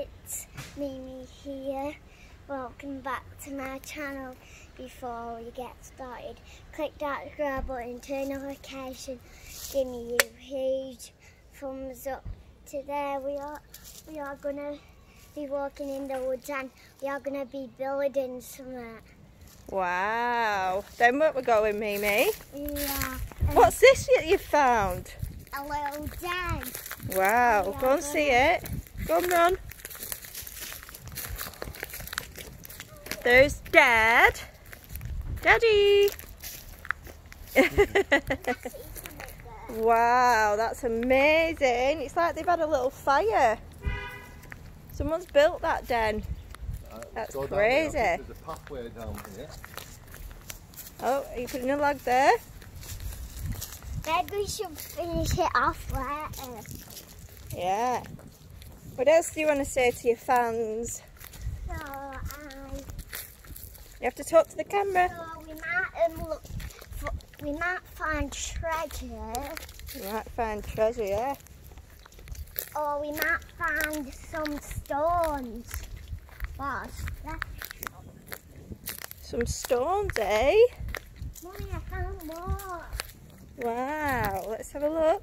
It's Mimi here. Welcome back to my channel. Before we get started, click that subscribe button, turn notification, give me a huge thumbs up. Today we are we are gonna be walking in the woods and we are gonna be building something. Wow. Then where we're going, Mimi? Yeah. What's this that you found? a little den? Wow. Go and see it. Go on, run. There's Dad. Daddy. wow, that's amazing. It's like they've had a little fire. Someone's built that den. Uh, That's crazy. There's a pathway down here. Oh, are you putting a log there? Maybe we should finish it off later. Yeah. What else do you want to say to your fans? You have to talk to the camera. So we might um, look for, we might find treasure, We might find treasure, yeah? or we might find some stones. Some stones, eh? Mommy, I found more. Wow, let's have a look.